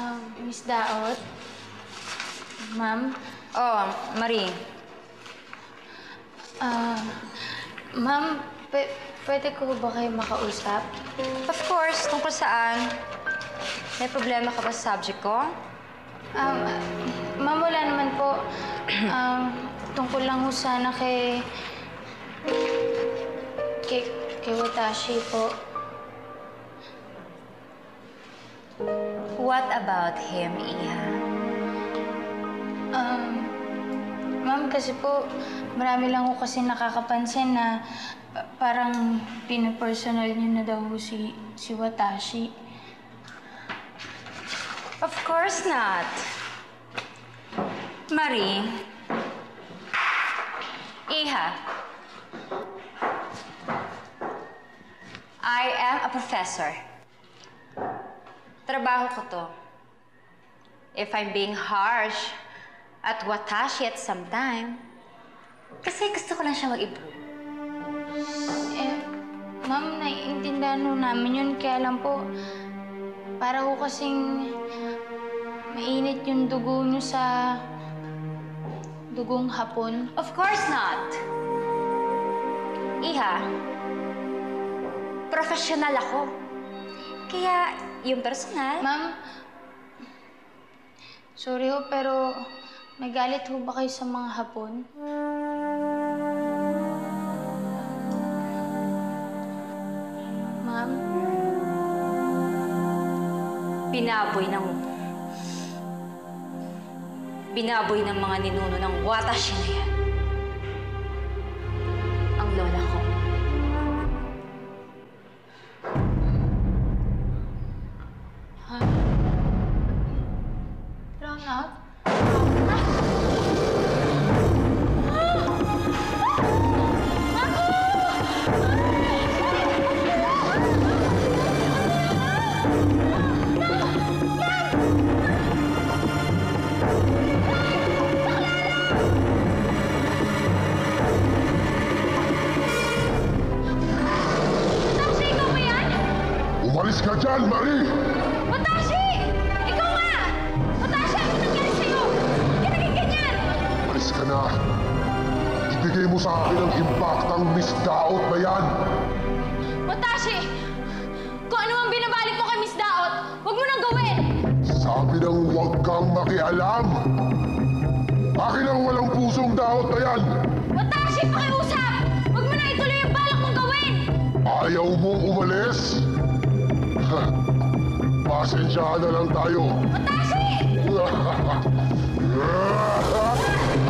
Um, Miss Daot? Ma'am? Oh, Marie. Ah, ma'am, pwe- pwede ko ba kayo makausap? Of course, tungkol saan? May problema ka ba sa subject ko? Um, ma'am, wala naman po. Um, tungkol lang ho sana kay... Kay, kay Watashi po. What about him, Iha? Um, ma'am, kasi po, marami lang ko kasi nakakapansin na pa- parang pinapersonal niyo na daw si, si Watashi. Of course not. Marie. Iha. I am a professor. Trabaho ko to. If I'm being harsh at watashi at some time, kasi gusto ko lang siya mag-improve. Eh, ma'am, naiintindihan ho namin yun. Kaya lang po, para ho kasing mainit yung dugo niyo sa dugong hapon. Of course not. Iha, professional ako. Kaya yung personal, Ma'am, sorry ho, pero may galit ho ba kayo sa mga hapon? Ma'am, binaboy ng... Binaboy ng mga ninuno ng watashi na yan. Akin ang impaktang Miss Daot na yan. Watashi! Kung ano ang binabalik mo kay Miss Daot, huwag mo nang gawin! Sabi ng huwag kang makialam. Akin ang walang pusong daot na yan. Watashi, pakiusap! Huwag mo na ituloy ang balak mong gawin! Ayaw mong umalis? Ha, Pasensyahan na lang tayo. Watashi!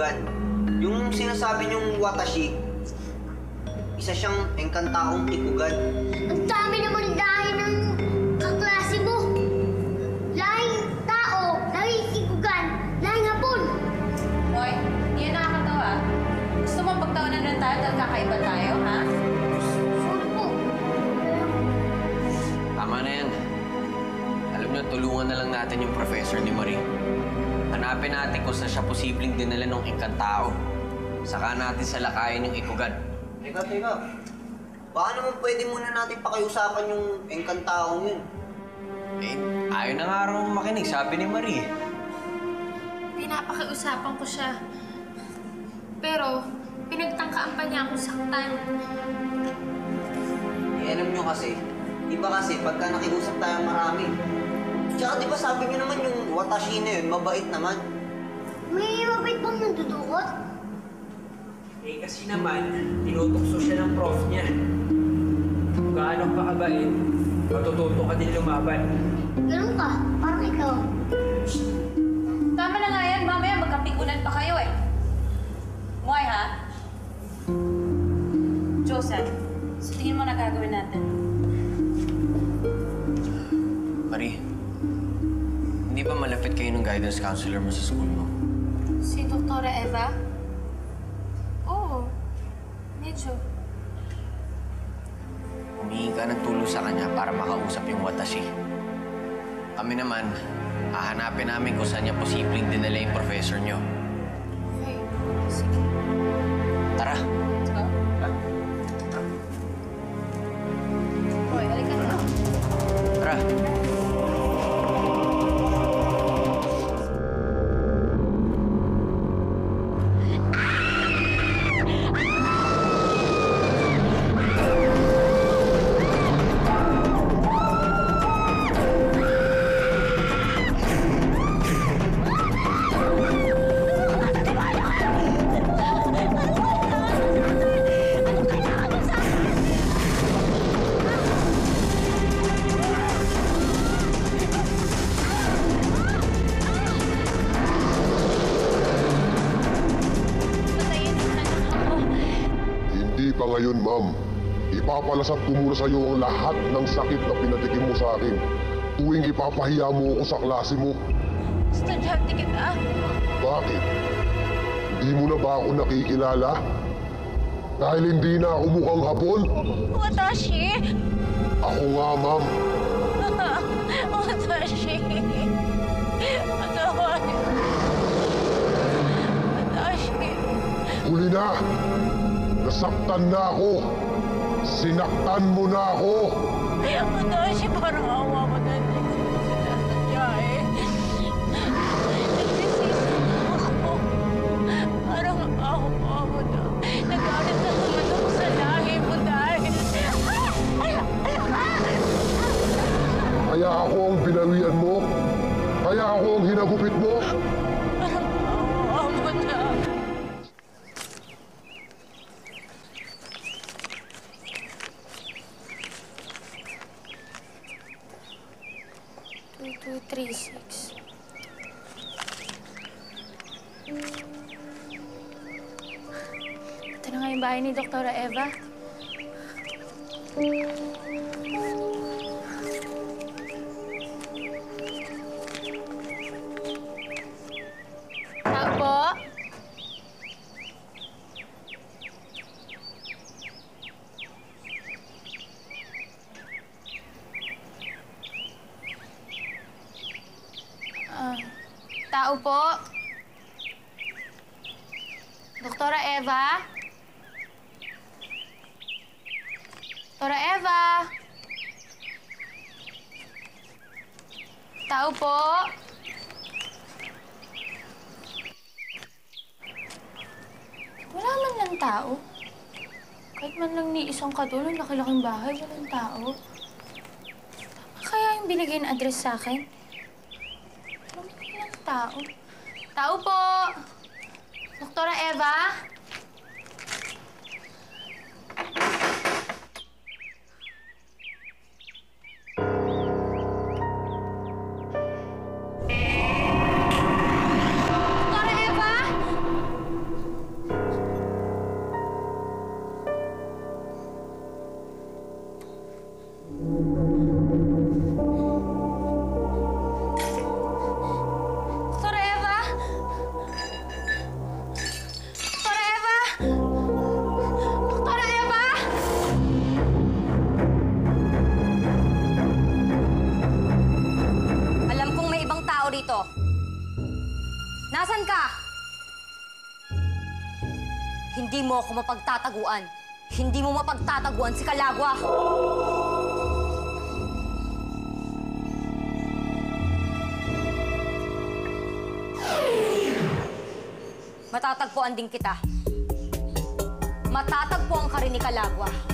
ikugan. Yung sinasabi niyong watashi, isa siyang engkantaong ikugan. Hanapin natin kung saan siya posibleng dinala ng ikantao. Saka natin salakayin yung ikugan. Teka, teka. Baka naman pwede muna natin pakiusapan yung engkantaong yun. Eh, ayaw na nga raw makinig, sabi ni Marie. Pinapakiusapan ko siya. Pero, pinagtangka saan pa niya ako saktan. Eh, alam nyo kasi, di ba kasi pagka nakiusap tayo marami, tsaka di ba sabi nyo naman yung watashi na yun, mabait naman. May mabait bang nandudukot? Eh kasi naman, tinutokso siya ng prof niya. Kung gaano ka kabait, matututo ka din lumaban. Ganun ka, parang ikaw. Tama na nga yan, mamaya magkapikunan pa kayo eh. Muay ha? Joseph, sa tingin mo na gagawin natin? Guidance counselor mo sa school mo? Si Doktora Eva? Oo. Medyo. Humingi ka ng tulong sa kanya para makausap yung watashi. Kami naman, hahanapin namin kung saan niya posibleng dinala yung professor niyo. Okay. Sige. Tara! Ipapalasap ko muna sa iyo ang lahat ng sakit na pinatikim mo sa akin. Tuwing ipapahiya mo ako sa klase mo. Estudyante kita. Bakit? Hindi mo na ba ako nakikilala? Dahil hindi na ako mukhang hapon? Watashi! Ako nga, ma'am. Watashi! Patawad. Watashi! Huli na! Nasaktan na ako! Sinaktan mo na ako! Watashi, parang awa mo na hindi ko na sinasadya eh. Nagsisisi ako. Parang awa mo na. Nagalit na naman ako sa lahi mo dahil... Ay! Ay! Ay! Kaya ako ang binawian mo? Kaya ako ang hinagupit mo? Ito na nga yung bahay ni Doktora Eva. Tao po? Ah, tao po? Doktora Eva? Doktora Eva? Tao po? Wala man lang tao. Kahit man lang ni isang katulong, laki-laking bahay, walang tao. Tama kaya yung binigay na address sa akin? Walang lang tao. Tao po! Doktora Eva? Hindi mo ako mapagtataguan. Hindi mo mapagtataguan si Kalagwa. Matatagpuan din kita. matatagpuan ka rin ni Kalagwa.